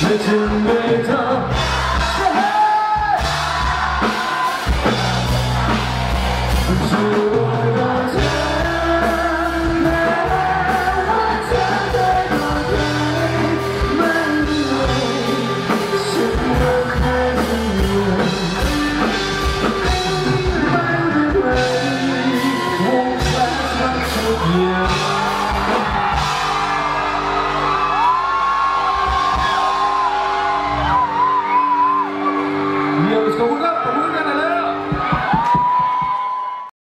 时间被他。